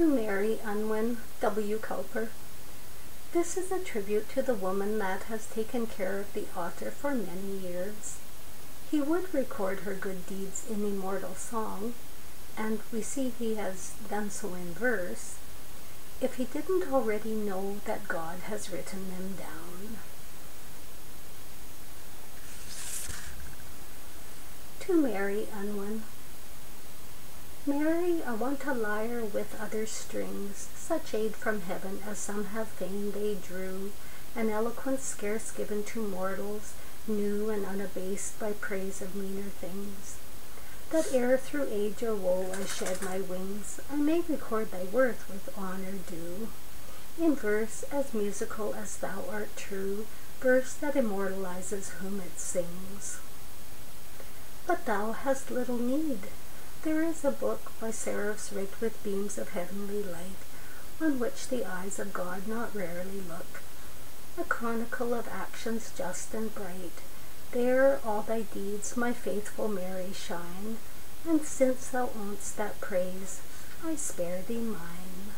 To Mary Unwin W. Cowper. This is a tribute to the woman that has taken care of the author for many years. He would record her good deeds in immortal song, and we see he has done so in verse, if he didn't already know that God has written them down. To Mary Unwin. Mary, I want a lyre with other strings, such aid from heaven as some have fain they drew, an eloquence scarce given to mortals, new and unabased by praise of meaner things. That ere through age or woe I shed my wings, I may record thy worth with honor due. In verse as musical as thou art true, verse that immortalizes whom it sings. But thou hast little need there is a book by seraphs writ with beams of heavenly light, on which the eyes of God not rarely look, a chronicle of actions just and bright. There all thy deeds, my faithful Mary, shine, and since thou own'st that praise, I spare thee mine.